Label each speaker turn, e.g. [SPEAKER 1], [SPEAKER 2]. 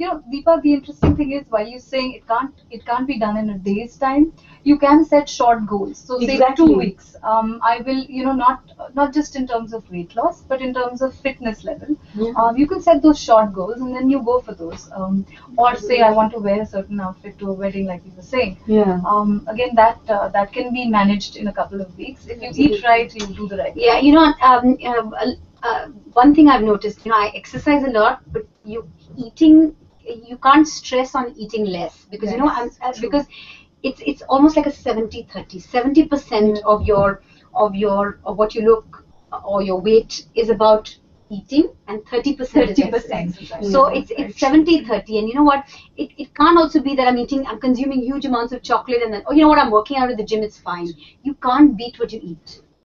[SPEAKER 1] you know, Deepa, the interesting thing is while you're saying it can't it can't be done in a day's time, you can set short goals. So say two weeks. Um, I will, you know, not not just in terms of weight loss, but in terms of fitness level.
[SPEAKER 2] Yeah.
[SPEAKER 1] Um, you can set those short goals and then you go for those. Um, or say I want to wear a certain outfit to a wedding, like you were saying.
[SPEAKER 2] Yeah.
[SPEAKER 1] Um, again, that uh, that can be managed in a couple of weeks. If you eat right, you do the right.
[SPEAKER 3] Yeah, you know, um, uh, uh, one thing I've noticed, you know, I exercise a lot, but you eating, you can't stress on eating less because you know, I'm, uh, because it's it's almost like a 70-30. 70 percent of your of your of what you look uh, or your weight is about eating, and 30 percent
[SPEAKER 1] 30%
[SPEAKER 3] exercise.
[SPEAKER 1] exercise.
[SPEAKER 3] So it's it's
[SPEAKER 1] true.
[SPEAKER 3] 70 30 and you know what it, it can't also be that I'm eating I'm consuming huge amounts of chocolate and then oh you know what I'm working out at the gym it's fine you can't beat what you eat